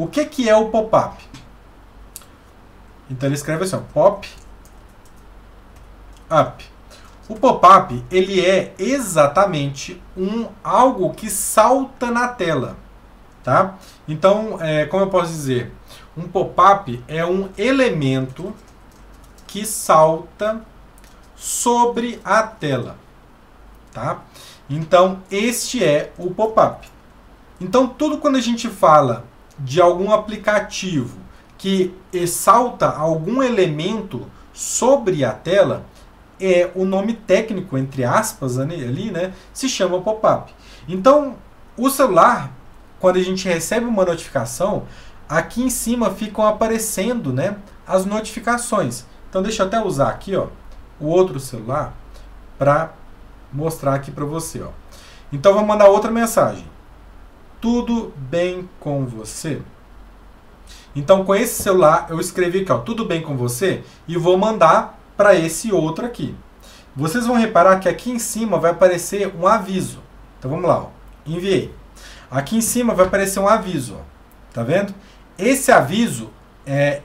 O que, que é o pop-up? Então ele escreve assim, pop up. O pop-up ele é exatamente um algo que salta na tela, tá? Então, é, como eu posso dizer, um pop-up é um elemento que salta sobre a tela, tá? Então, este é o pop-up. Então, tudo quando a gente fala de algum aplicativo que salta algum elemento sobre a tela, é o nome técnico, entre aspas, ali, né, se chama pop-up. Então, o celular, quando a gente recebe uma notificação, aqui em cima ficam aparecendo né, as notificações. Então, deixa eu até usar aqui ó, o outro celular para mostrar aqui para você. Ó. Então, vou mandar outra mensagem. Tudo bem com você? Então, com esse celular, eu escrevi aqui, ó, tudo bem com você? E vou mandar para esse outro aqui. Vocês vão reparar que aqui em cima vai aparecer um aviso. Então, vamos lá, ó. enviei. Aqui em cima vai aparecer um aviso, ó. tá vendo? Esse aviso, é,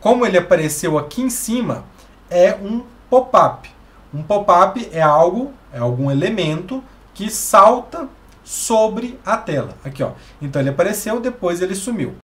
como ele apareceu aqui em cima, é um pop-up. Um pop-up é algo, é algum elemento que salta sobre a tela. Aqui, ó. Então ele apareceu, depois ele sumiu.